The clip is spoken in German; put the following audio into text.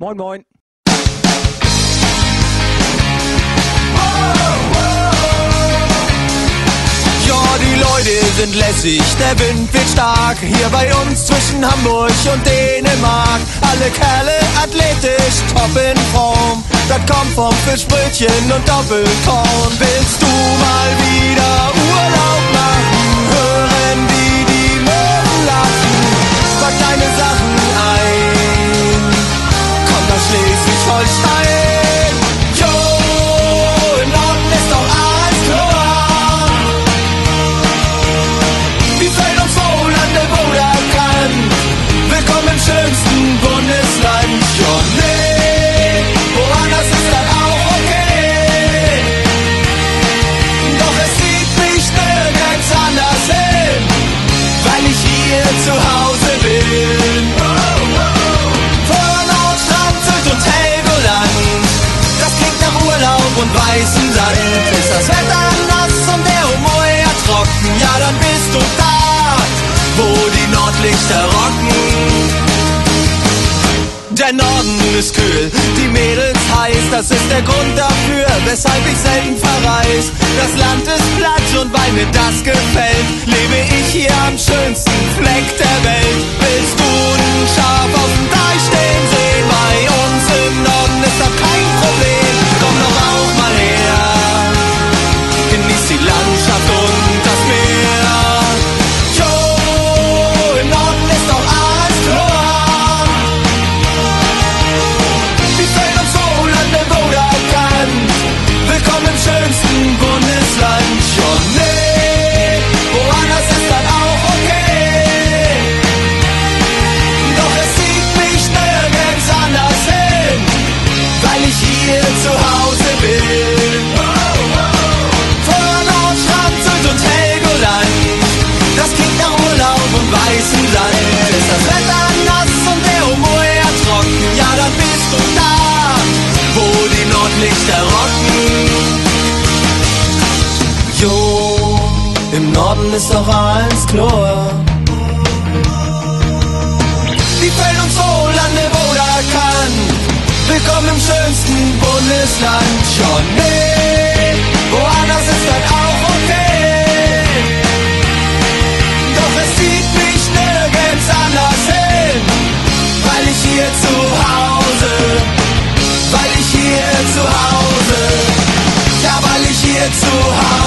Moin, moin. Ja, die Leute sind lässig, der Wind wird stark. Hier bei uns zwischen Hamburg und Dänemark. Alle Kerle athletisch, top in Form. Das kommt vom Fischbrötchen und Doppelkorn. Die Nordlichter rocken. Der Norden ist kühl, die Mädels heiß, das ist der Grund dafür, weshalb ich selten verreis. Das Land ist platt und weil mir das gefällt, lebe schönsten Bundesland. Ja, nee, woanders ist dann auch okay. Doch es zieht mich nirgends anders hin, weil ich hier zu Hause bin. Von Nordstrand, Sylt und Helgoland, das klingt nach Urlaub und weißem Sand. Ist das Wetter nass und der Humor eher trocken, ja dann bist du da, wo die Nordlichter rocken. Jo, im Norden ist auch alles Chlor. Die Feld- und Solande Boderkant, willkommen im schönsten Bundesland. Schon nee, woanders ist das auch okay. Doch es sieht mich nirgends anders hin, weil ich hier zu Hause, weil ich hier zu Hause, ja, weil ich hier zu Hause.